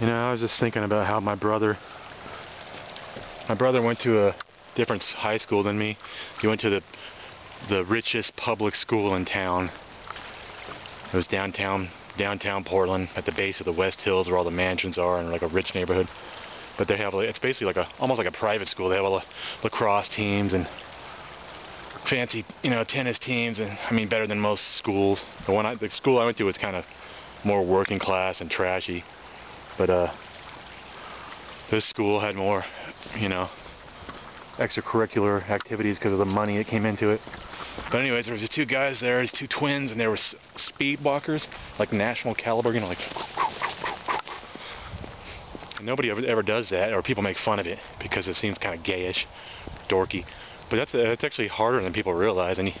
You know, I was just thinking about how my brother, my brother went to a different high school than me. He went to the the richest public school in town. It was downtown, downtown Portland, at the base of the West Hills, where all the mansions are, and like a rich neighborhood. But they have, it's basically like a, almost like a private school. They have all the lacrosse teams and fancy, you know, tennis teams, and I mean, better than most schools. The one, I, the school I went to was kind of more working class and trashy. But uh, this school had more, you know, extracurricular activities because of the money that came into it. But anyways, there was two guys there, these two twins, and they were speed walkers, like national caliber, you know, like. And nobody ever, ever does that, or people make fun of it because it seems kind of gayish, dorky. But that's that's actually harder than people realize, and you,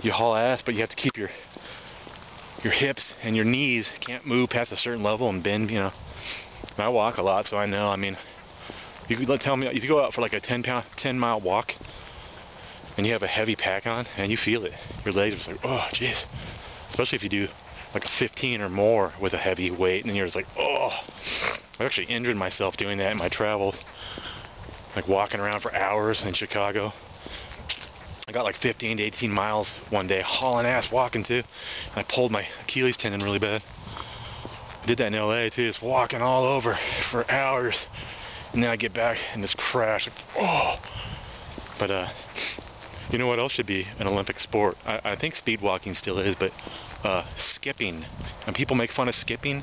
you haul ass, but you have to keep your your hips and your knees can't move past a certain level and bend, you know. I walk a lot, so I know. I mean, you could tell me if you go out for like a 10 pound, 10 mile walk, and you have a heavy pack on, and you feel it. Your legs are just like, oh, jeez. Especially if you do like a 15 or more with a heavy weight, and you're just like, oh. I actually injured myself doing that in my travels, like walking around for hours in Chicago. I got like 15 to 18 miles one day, hauling ass walking too, and I pulled my Achilles tendon really bad did that in LA too, just walking all over for hours. And then I get back and just crash. Oh! But, uh, you know what else should be an Olympic sport? I, I think speed walking still is, but uh, skipping. And people make fun of skipping,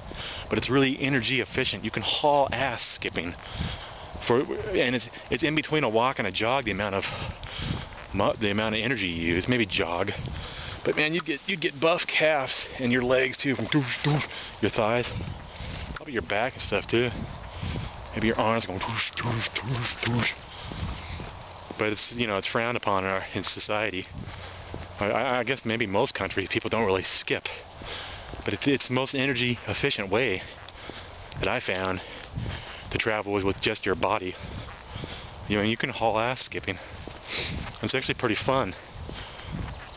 but it's really energy efficient. You can haul ass skipping. For and it's it's in between a walk and a jog. The amount of the amount of energy you use. Maybe jog. But man, you'd get you'd get buff calves and your legs too from doosh, doosh, your thighs, probably your back and stuff too. Maybe your arms going doosh, doosh, doosh, doosh. But it's you know it's frowned upon in, our, in society. I, I guess maybe most countries people don't really skip, but it's, it's the most energy efficient way that I found to travel is with just your body. You know, you can haul ass skipping. It's actually pretty fun.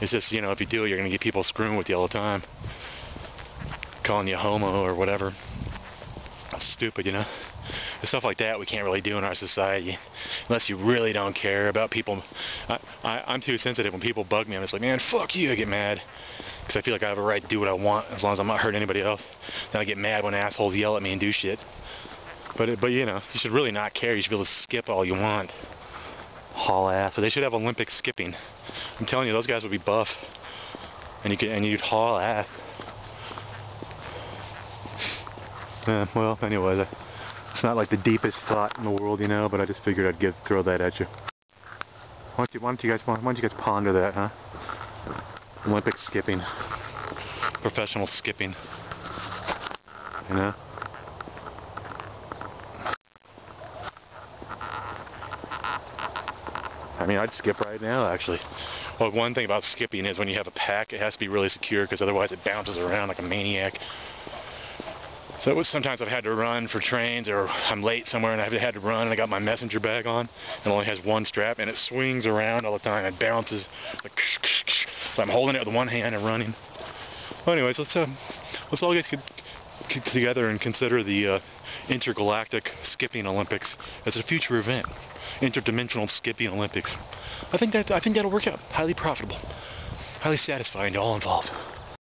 It's just, you know, if you do it, you're going to get people screwing with you all the time. Calling you homo or whatever. It's stupid, you know. Stuff like that we can't really do in our society unless you really don't care about people. I, I, am too sensitive when people bug me. I'm just like, man, fuck you. I get mad because I feel like I have a right to do what I want as long as I'm not hurting anybody else. Then I get mad when assholes yell at me and do shit. But, but you know, you should really not care. You should be able to skip all you want haul ass. So they should have Olympic skipping. I'm telling you, those guys would be buff, and you could and you'd haul ass. Yeah, well, anyways, it's not like the deepest thought in the world, you know, but I just figured I'd give throw that at you. Why don't you, why don't you guys why don't you guys ponder that, huh? Olympic skipping, professional skipping, you know. I mean, I'd skip right now, actually. Well, one thing about skipping is when you have a pack, it has to be really secure because otherwise it bounces around like a maniac. So it was, sometimes I've had to run for trains or I'm late somewhere and I've had to run and I got my messenger bag on and only has one strap and it swings around all the time. It bounces. Like, so I'm holding it with one hand and running. Well, anyways, let's uh, let's all get together and consider the uh, intergalactic skipping Olympics as a future event. Interdimensional skipping Olympics. I think that I think that'll work out. Highly profitable, highly satisfying to all involved.